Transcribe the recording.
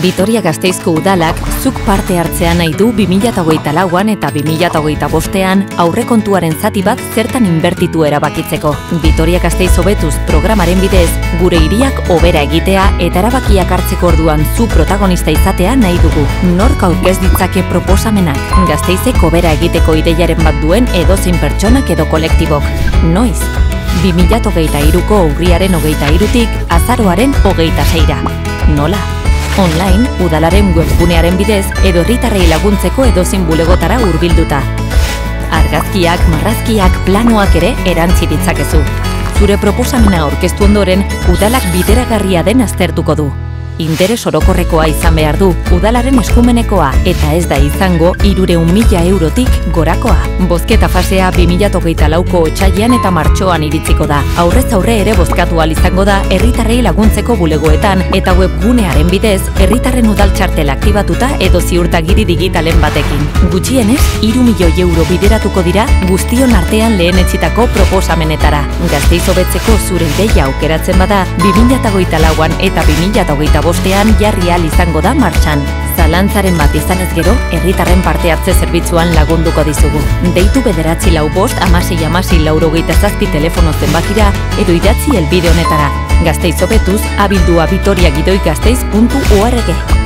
Vitoria Gasteizko udalak zuk parte hartzea nahi du 2008 lauan eta 2008 bostean aurrekontuaren zati bat zertan inbertitu erabakitzeko. Vitoria Gasteiz hobetuz programaren bidez gure hiriak hobera egitea eta erabakiak hartzeko orduan zu protagonista izatea nahi dugu. Nork aurkez ditzake proposamenak Gasteizek hobera egiteko ideiaren bat duen edozein pertsonak edo kolektibok. Noiz? 2008ko urriaren hogeita irutik azaroaren hogeita zeira. Nola? Online, udalaren webgunearen bidez edo herritarrei laguntzeko edozein bulegotara hurbilduta. Argazkiak, marrazkiak, planoak ere erantzi ditzakezu. Zure proposamena aurkeztu ondoren, udalak bideragarria den aztertuko du. Interes orokorrekoa izan behar du, udalaren eskumenekoa eta ez da izango irureun mila eurotik gorakoa. Bozketa fasea 2008 lauko otxaian eta martxoan iritziko da. Aurrez aurre ere bozkatu izango da herritarrei laguntzeko bulegoetan eta webgunearen bidez herritarren udal txartel aktibatuta edo ziurtagiri digitalen batekin. Gutxienez, iru milioi euro bideratuko dira guztion artean lehen etxitako proposamenetara. Gazteiz hobetzeko zure ideia aukeratzen bada 2008 lauan eta 2008 bostean jarri al izango da martxan. Zalantzaren bat izanez gero, herritarren parte hartze zerbitzuan lagunduko dizugu. Deitu bederatzi lau bost, amasi amasi laurogeita zazpi telefono zenbakira edo idatzi elbide honetara. Gazteiz hobetuz, abildua vitoriagidoikasteiz.org.